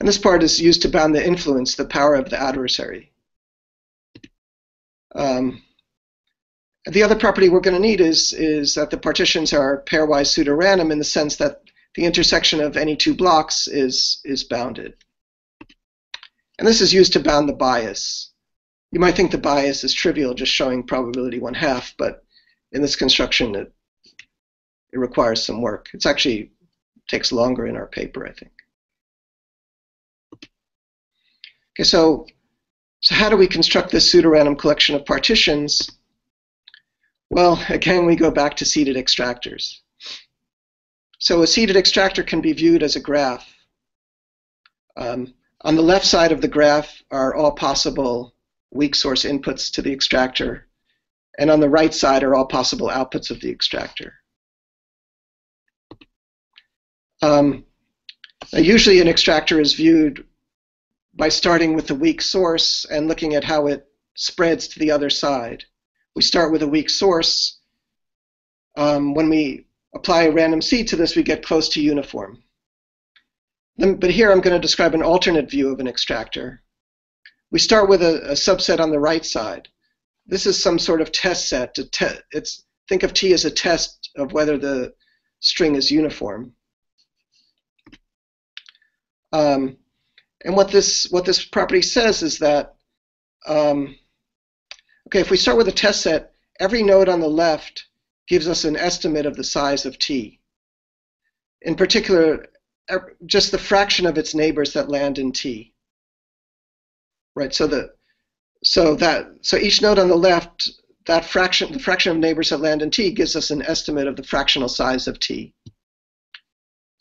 And this part is used to bound the influence, the power of the adversary. Um, the other property we're going to need is, is that the partitions are pairwise pseudorandom in the sense that the intersection of any two blocks is, is bounded. And this is used to bound the bias. You might think the bias is trivial, just showing probability one half, but in this construction, it, it requires some work. It's actually takes longer in our paper, I think. Okay, so, so how do we construct this pseudorandom collection of partitions? Well, again, we go back to seeded extractors. So a seeded extractor can be viewed as a graph. Um, on the left side of the graph are all possible weak source inputs to the extractor. And on the right side are all possible outputs of the extractor. Um, usually an extractor is viewed by starting with the weak source and looking at how it spreads to the other side. We start with a weak source. Um, when we apply a random seed to this, we get close to uniform. Then, but here I'm going to describe an alternate view of an extractor. We start with a, a subset on the right side. This is some sort of test set. To te it's think of T as a test of whether the string is uniform. Um, and what this what this property says is that um, okay, if we start with a test set, every node on the left gives us an estimate of the size of T. In particular, er, just the fraction of its neighbors that land in T right? So the so that so each node on the left, that fraction, the fraction of neighbors that land in T gives us an estimate of the fractional size of T.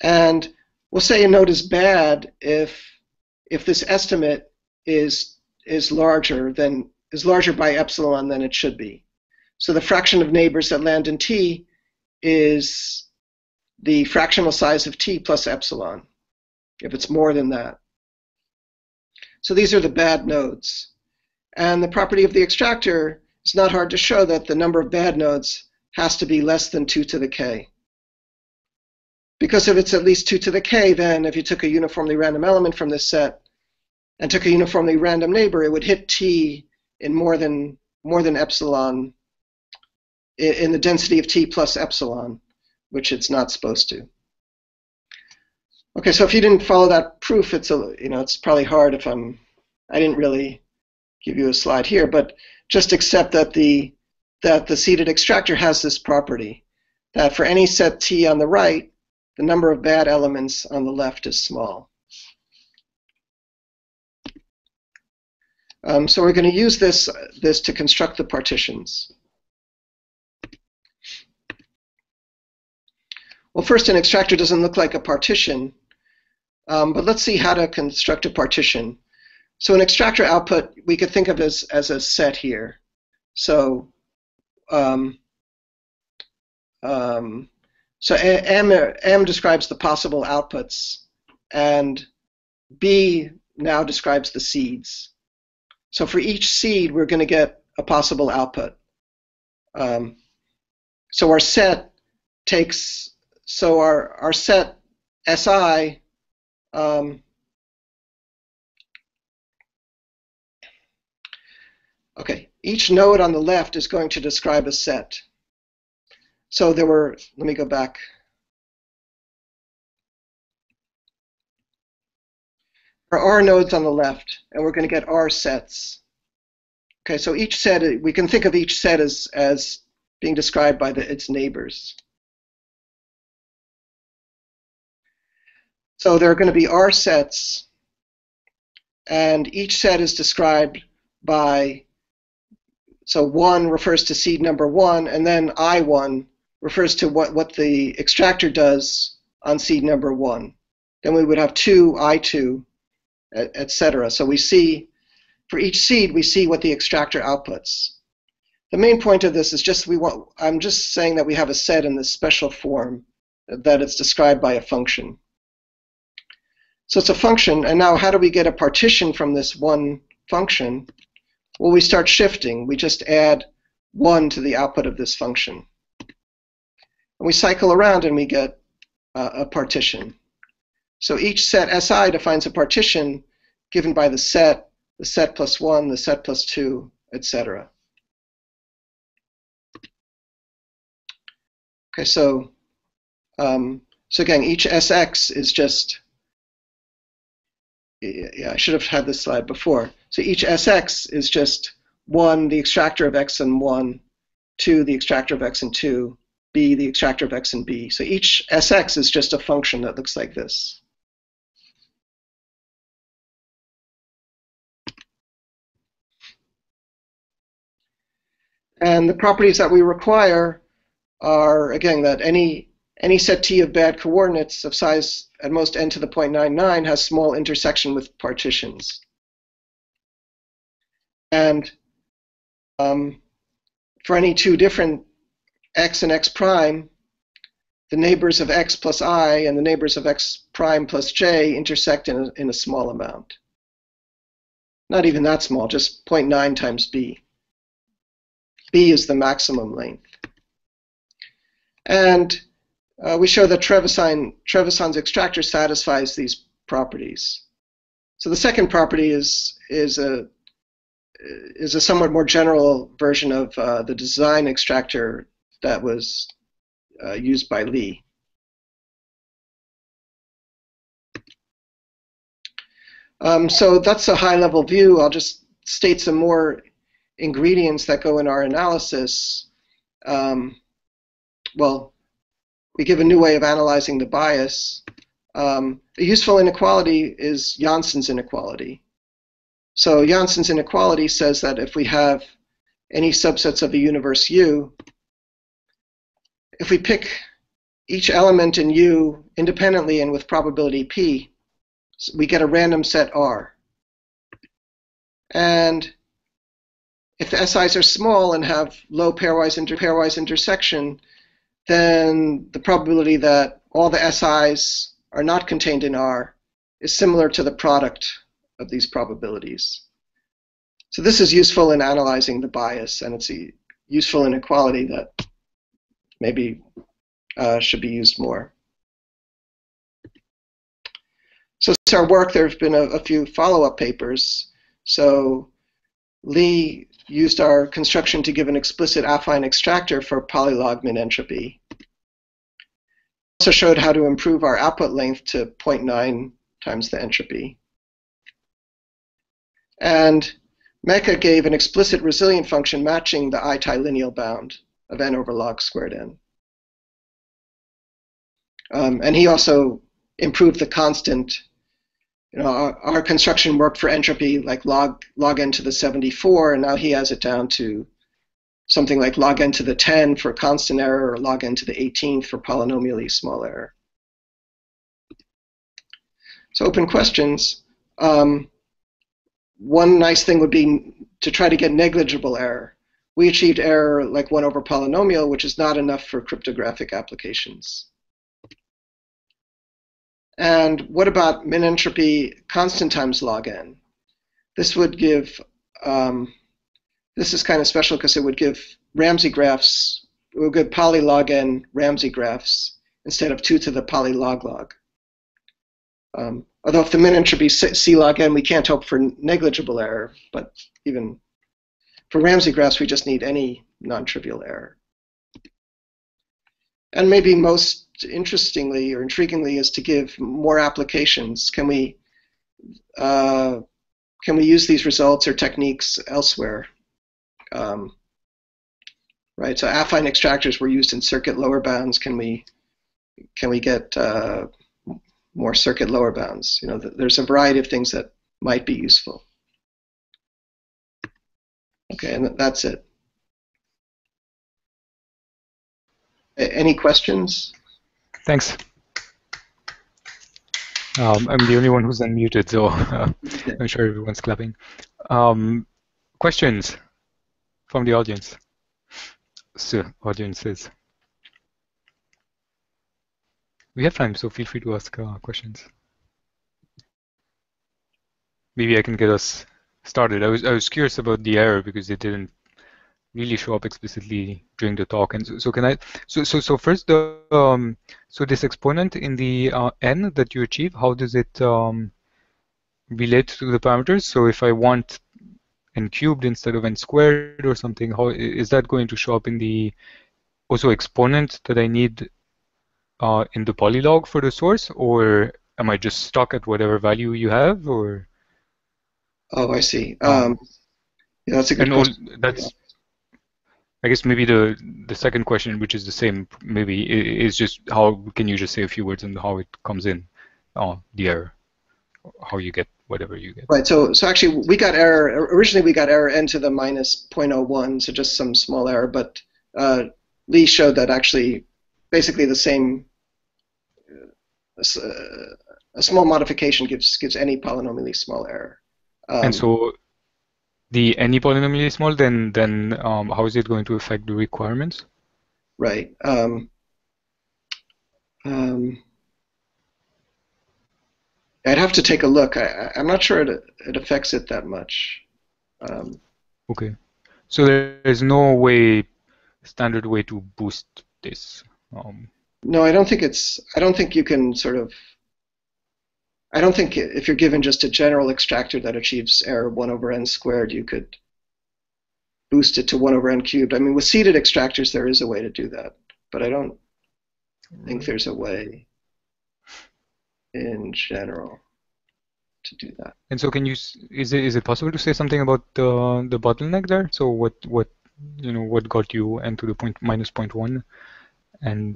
And we'll say a node is bad if if this estimate is is larger than is larger by epsilon than it should be. So the fraction of neighbors that land in T is the fractional size of T plus epsilon, if it's more than that. So these are the bad nodes. And the property of the extractor is not hard to show that the number of bad nodes has to be less than 2 to the k. Because if it's at least 2 to the k, then if you took a uniformly random element from this set and took a uniformly random neighbor, it would hit t in more than more than epsilon in the density of t plus epsilon, which it's not supposed to. Okay, so if you didn't follow that proof, it's a you know it's probably hard if I'm I didn't really give you a slide here, but just accept that the that the seeded extractor has this property that for any set t on the right, the number of bad elements on the left is small. Um, so we're going to use this this to construct the partitions. Well, first, an extractor doesn't look like a partition, um, but let's see how to construct a partition. So an extractor output we could think of as, as a set here. So um, um, so M, M describes the possible outputs, and B now describes the seeds. So for each seed, we're going to get a possible output. Um, so our set takes so our, our set SI um, okay, each node on the left is going to describe a set. So there were, let me go back. There are nodes on the left, and we're going to get R sets. Okay, so each set, we can think of each set as, as being described by the, its neighbors. So there are going to be R sets, and each set is described by, so 1 refers to seed number 1, and then I1 refers to what, what the extractor does on seed number 1. Then we would have 2, I2, etc. So we see, for each seed, we see what the extractor outputs. The main point of this is just we want, I'm just saying that we have a set in this special form that it's described by a function. So it's a function, and now how do we get a partition from this one function? Well, we start shifting. We just add 1 to the output of this function. And we cycle around and we get uh, a partition. So each set SI defines a partition given by the set, the set plus 1, the set plus 2, etc. Okay, so um, so again, each SX is just yeah, I should have had this slide before. So each SX is just one, the extractor of X and one, two, the extractor of X and two, B, the extractor of X and B. So each SX is just a function that looks like this. And the properties that we require are, again, that any any set T of bad coordinates of size at most n to the 0.99 has small intersection with partitions. And um, for any two different x and x prime, the neighbors of x plus i and the neighbors of x prime plus j intersect in a, in a small amount. Not even that small, just 0.9 times b. b is the maximum length. And uh, we show that Trevisan, Trevisan's extractor satisfies these properties. So the second property is, is, a, is a somewhat more general version of uh, the design extractor that was uh, used by Li. Um, so that's a high-level view. I'll just state some more ingredients that go in our analysis. Um, well, we give a new way of analyzing the bias. Um, a useful inequality is Janson's inequality. So Janson's inequality says that if we have any subsets of a universe U, if we pick each element in U independently and with probability P, we get a random set R. And if the SIs are small and have low pairwise, inter pairwise intersection, then the probability that all the SIs are not contained in R is similar to the product of these probabilities. So this is useful in analyzing the bias, and it's a useful inequality that maybe uh, should be used more. So since our work, there have been a, a few follow-up papers. So Li used our construction to give an explicit affine extractor for polylog min entropy. also showed how to improve our output length to 0.9 times the entropy. And Meka gave an explicit resilient function matching the Ajtai-Linial bound of n over log squared n. Um, and he also improved the constant. You know, our, our, construction worked for entropy like log log n to the 74, and now he has it down to something like log n to the 10 for constant error or log n to the 18th for polynomially small error. So open questions. Um, one nice thing would be to try to get negligible error. We achieved error like 1 over polynomial, which is not enough for cryptographic applications. And what about min entropy constant times log n? This would give, um, this is kind of special because it would give Ramsey graphs, it would give poly log n Ramsey graphs instead of 2 to the poly log log. Um, although if the min entropy C log n, we can't hope for negligible error, but even for Ramsey graphs, we just need any non-trivial error. And maybe most interestingly or intriguingly is to give more applications. Can we uh, can we use these results or techniques elsewhere? Um, right. So affine extractors were used in circuit lower bounds. Can we can we get uh, more circuit lower bounds? You know, there's a variety of things that might be useful. Okay, and that's it. Any questions? Thanks. Um, I'm the only one who's unmuted, so uh, I'm sure everyone's clapping. Um, questions from the audience? So, audiences. We have time, so feel free to ask uh, questions. Maybe I can get us started. I was I was curious about the error because it didn't really show up explicitly during the talk. And so, so can I? So so so first the um, so this exponent in the uh, n that you achieve, how does it um, relate to the parameters? So if I want n cubed instead of n squared or something, how is that going to show up in the also exponent that I need uh, in the polylog for the source, or am I just stuck at whatever value you have, or? Oh, I see. Um, yeah, that's a good question. That's I guess maybe the the second question, which is the same, maybe is just how can you just say a few words on how it comes in, uh, the error, how you get whatever you get. Right. So so actually we got error originally we got error n to the minus 0.01, so just some small error, but uh, Li showed that actually basically the same. Uh, a small modification gives gives any polynomially small error. Um, and so the any polynomial is small, then then um, how is it going to affect the requirements? Right. Um, um, I'd have to take a look. I, am not sure it, it affects it that much. Um, okay. So there is no way, standard way to boost this. Um, no, I don't think it's. I don't think you can sort of I don't think if you're given just a general extractor that achieves error 1 over n squared, you could boost it to 1 over n cubed. I mean, with seeded extractors, there is a way to do that, but I don't think there's a way in general to do that. And so, can you is it is it possible to say something about the the bottleneck there? So, what what you know what got you n to the point minus point one, and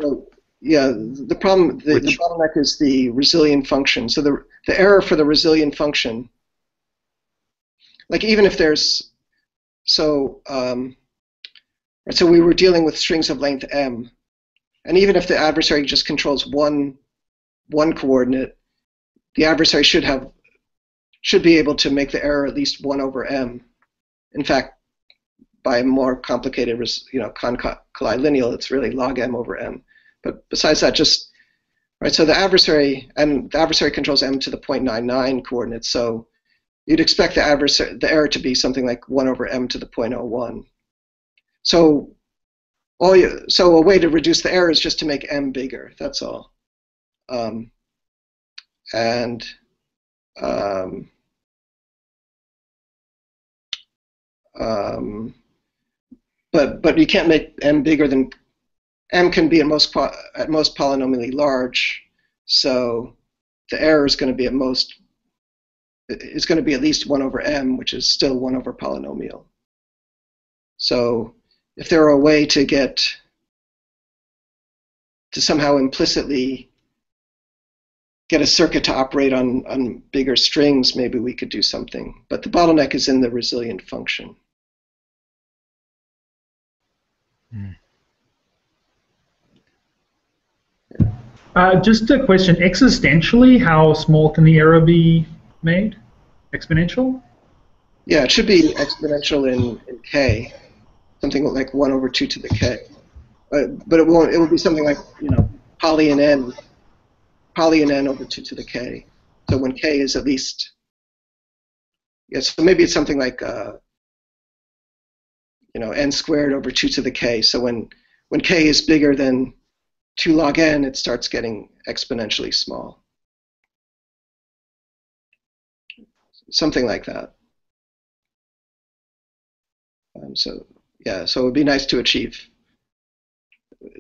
yeah, the problem, the, the, bottleneck is the resilient function. So the, the error for the resilient function, like even if there's, so, um, so we were dealing with strings of length m, and even if the adversary just controls one, one coordinate, the adversary should have, should be able to make the error at least one over m. In fact, by a more complicated, you know, Linial, it's really log m over m. But besides that, just right. So the adversary and the adversary controls m to the 0.99 coordinates. So you'd expect the adversary the error to be something like 1 over m to the 0.01. So all you, so a way to reduce the error is just to make m bigger. That's all. Um, and um, um, but but you can't make m bigger than m can be at most at most polynomially large, so the error is going to be at most is going to be at least 1 over m, which is still 1 over polynomial. So if there were a way to get to somehow implicitly get a circuit to operate on, on bigger strings, maybe we could do something. But the bottleneck is in the resilient function. Hmm. Uh, just a question, existentially, how small can the error be made? Exponential? Yeah, it should be exponential in, in k, something like 1 over 2 to the k. Uh, but it won't. It will be something like you know poly in n, poly in n over 2 to the k. So when k is at least, yeah, so maybe it's something like uh, you know n squared over 2 to the k. So when when k is bigger than 2 log n, it starts getting exponentially small. something like that. Um, so yeah, so it would be nice to achieve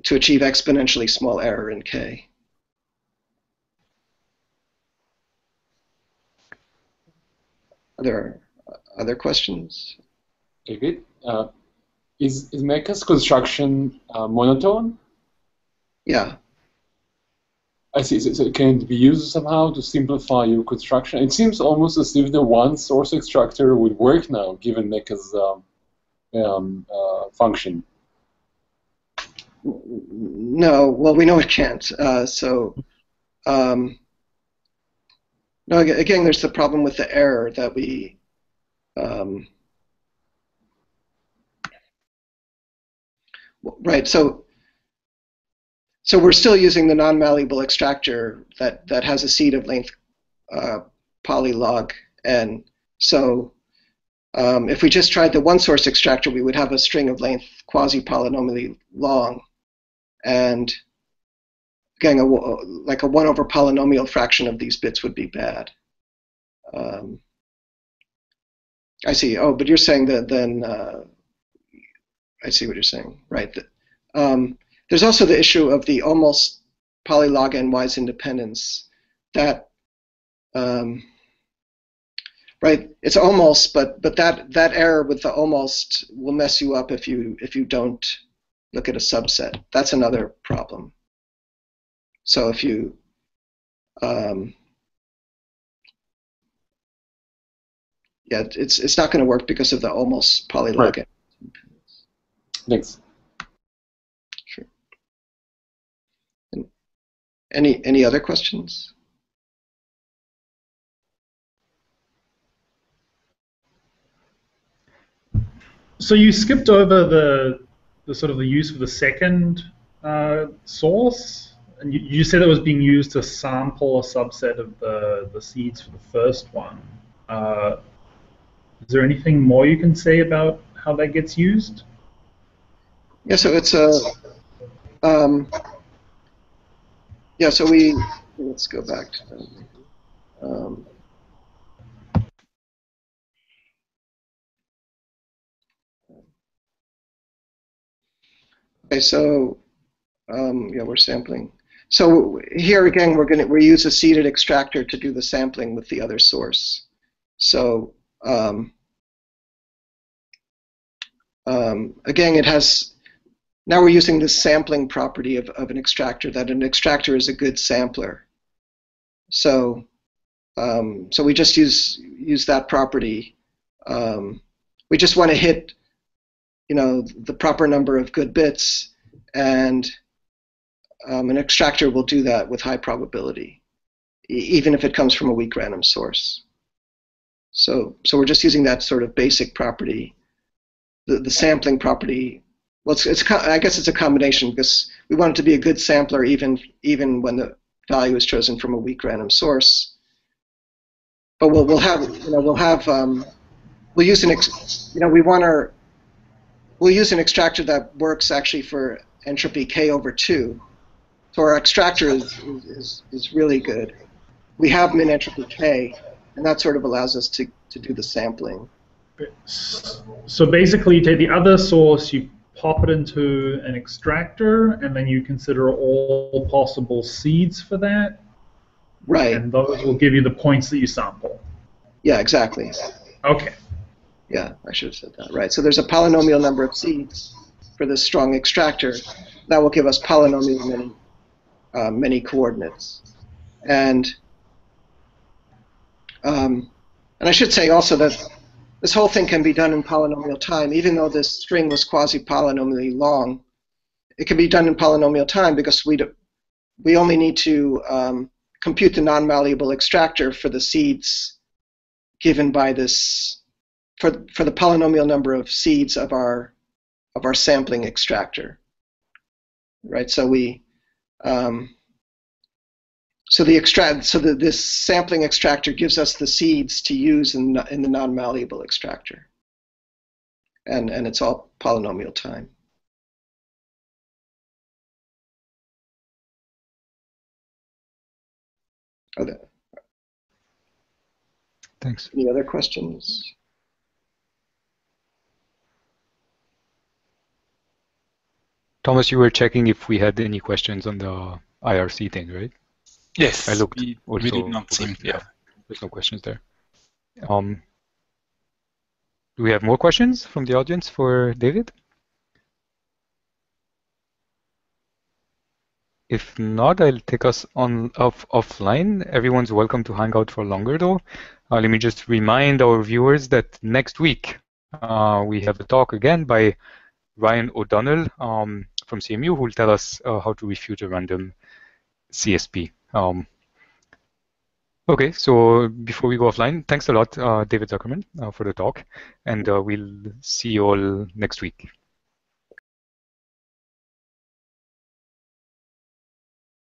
to achieve exponentially small error in k. Are there other questions? David, uh, is, is Meka's construction uh, monotone? Yeah. I see. So, so can it be used somehow to simplify your construction? It seems almost as if the one source extractor would work now, given Meka's um, um, uh, function. No, well, we know it can't. Uh, so, um, no, again, there's the problem with the error that we. Um, right. So so we're still using the non-malleable extractor that, that has a seed of length uh, polylog n. So um, if we just tried the one source extractor, we would have a string of length quasi-polynomially long. And again, a, like a 1 over polynomial fraction of these bits would be bad. Um, I see. Oh, but you're saying that then, uh, I see what you're saying. Right. Um, there's also the issue of the almost polylog n wise independence that um, right it's almost but but that that error with the almost will mess you up if you if you don't look at a subset. That's another problem. So if you um, yeah it's it's not going to work because of the almost polylog right. thanks Any any other questions? So you skipped over the the sort of the use of the second uh, source, and you, you said it was being used to sample a subset of the the seeds for the first one. Uh, is there anything more you can say about how that gets used? Yeah, so it's a um, yeah, so we let's go back to them. Um, okay, so um, yeah, we're sampling. So here again, we're going to we use a seeded extractor to do the sampling with the other source. So um, um, again, it has now we're using this sampling property of, of an extractor, that an extractor is a good sampler. So, um, so we just use use that property. Um, we just want to hit, you know, the proper number of good bits, and um, an extractor will do that with high probability, even if it comes from a weak random source. So, so we're just using that sort of basic property, the, the sampling property well, it's, it's I guess it's a combination because we want it to be a good sampler even even when the value is chosen from a weak random source. But we'll we'll have you know we'll have um, we'll use an ex, you know we want our we'll use an extractor that works actually for entropy k over two. So our extractor is is, is really good. We have min entropy k, and that sort of allows us to, to do the sampling. So basically, you take the other source, you pop it into an extractor, and then you consider all possible seeds for that, Right. and those will give you the points that you sample. Yeah, exactly. Okay. Yeah, I should have said that. Right. So there's a polynomial number of seeds for this strong extractor. That will give us polynomial many, uh, many coordinates. And um, and I should say also that this whole thing can be done in polynomial time, even though this string was quasi-polynomially long. It can be done in polynomial time because we do, we only need to um, compute the non-malleable extractor for the seeds given by this for for the polynomial number of seeds of our of our sampling extractor. Right. So we um, so the extract so the, this sampling extractor gives us the seeds to use in in the non-malleable extractor. And and it's all polynomial time. Are there Thanks. any other questions? Thomas, you were checking if we had any questions on the IRC thing, right? Yes, I looked we, we also did not seem, yeah. yeah. There's no questions there. Um, do we have more questions from the audience for David? If not, I'll take us on off offline. Everyone's welcome to hang out for longer, though. Uh, let me just remind our viewers that next week uh, we have a talk again by Ryan O'Donnell um, from CMU, who will tell us uh, how to refute a random CSP. Um, okay, so before we go offline, thanks a lot, uh, David Zuckerman, uh, for the talk, and uh, we'll see you all next week.